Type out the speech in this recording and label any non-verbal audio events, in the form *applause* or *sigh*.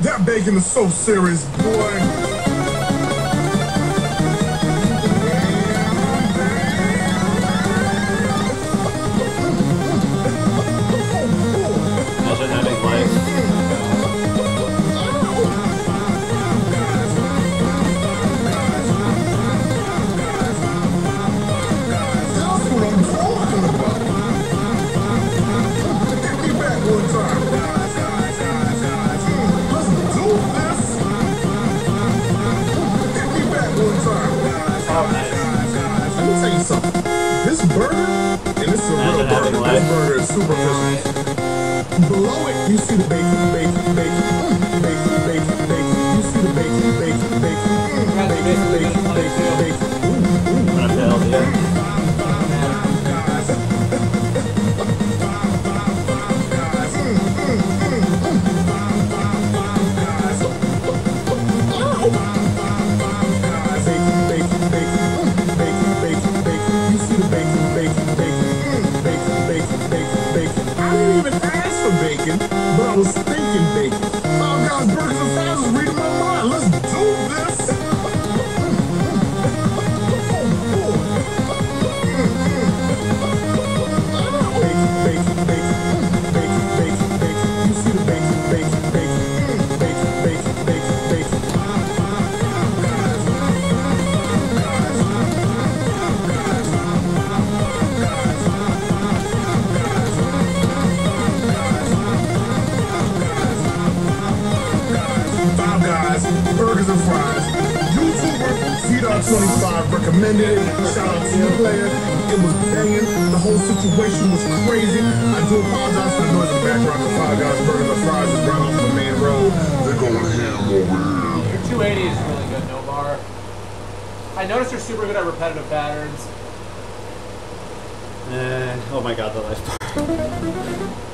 That bacon is so serious, boy. You something. This burger, and this is a real burger. This burger is super crispy. Below it, you see the bacon, bacon, bacon, mm, bacon, but I was thinking bacon. Five Guys Burgers Five Burgers and Fries. YouTuber, CDOT25 recommended it. Shout out to you, player. It was banging. The whole situation was crazy. I do apologize for the noise in the background. The Five Guys, Burgers and Fries is right off the main road. They're going ham over here. Your 280 is really good, Novar. I noticed you're super good at repetitive patterns. Eh, oh my god, the life bar. *laughs*